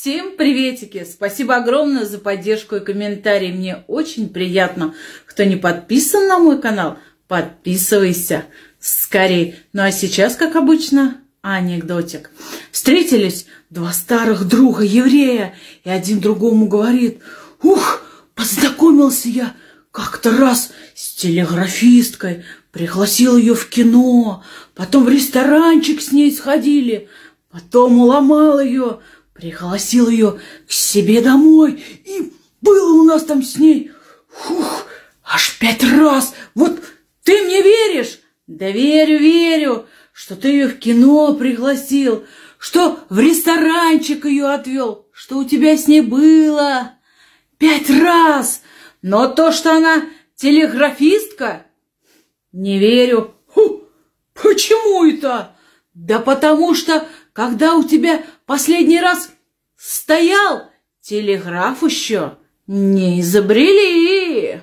Всем приветики! Спасибо огромное за поддержку и комментарии. Мне очень приятно. Кто не подписан на мой канал, подписывайся скорее. Ну а сейчас, как обычно, анекдотик. Встретились два старых друга еврея, и один другому говорит, «Ух, познакомился я как-то раз с телеграфисткой, пригласил ее в кино, потом в ресторанчик с ней сходили, потом уломал ее, пригласил ее к себе домой, и было у нас там с ней, фух, аж пять раз. Вот ты мне веришь? Да верю, верю, что ты ее в кино пригласил, что в ресторанчик ее отвел, что у тебя с ней было пять раз. Но то, что она телеграфистка, не верю. Фу, почему это? Да потому что, когда у тебя последний раз стоял, телеграф еще не изобрели.